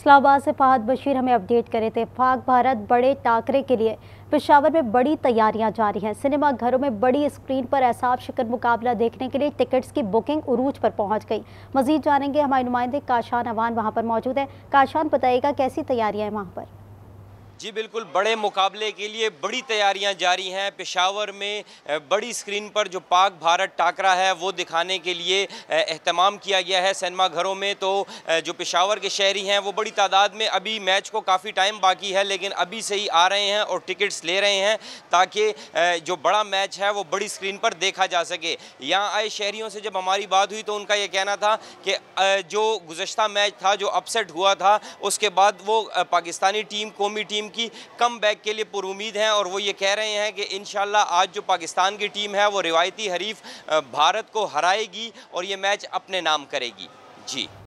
اسلام آباد سے فہد بشیر ہمیں اپڈیٹ کرے تھے۔ پاک بھارت بڑے ٹاکرے کے لیے پشاور میں بڑی تیاریاں جاری ہیں۔ سنیما گھروں میں بڑی اسکرین پر احساب شکر مقابلہ دیکھنے کے لیے ٹکٹس کی بکنگ عروج پر پہنچ گئی۔ مزید جانیں گے ہمارے نمائندے کاشان اوان وہاں پر موجود ہیں۔ کاشان بتائیے گا کیسی تیاریاں ہیں وہاں پر؟ جی بالکل، بڑے مقابلے کے لیے بڑی تیاریاں جاری ہیں۔ پشاور میں بڑی سکرین پر جو پاک بھارت ٹاکرا ہے، وہ دکھانے کے لیے اہتمام کیا گیا ہے سینما گھروں میں۔ تو جو پشاور کے شہری ہیں، وہ بڑی تعداد میں ابھی میچ کو کافی ٹائم باقی ہے، لیکن ابھی سے ہی آ رہے ہیں اور ٹکٹس لے رہے ہیں تاکہ جو بڑا میچ ہے، وہ بڑی سکرین پر دیکھا جا سکے۔ یہاں آئے شہریوں سے جب ہماری بات ہوئی تو ان کا یہ کہنا تھا کہ جو گزشتہ میچ تھا، جو اپسٹ ہوا تھا، اس کے بعد وہ پاکستانی ٹیم، قومی ٹیم کی کم بیک کے لیے پر امید ہیں اور وہ یہ کہہ رہے ہیں کہ انشاءاللہ آج جو پاکستان کی ٹیم ہے وہ روایتی حریف بھارت کو ہرائے گی اور یہ میچ اپنے نام کرے گی۔ جی۔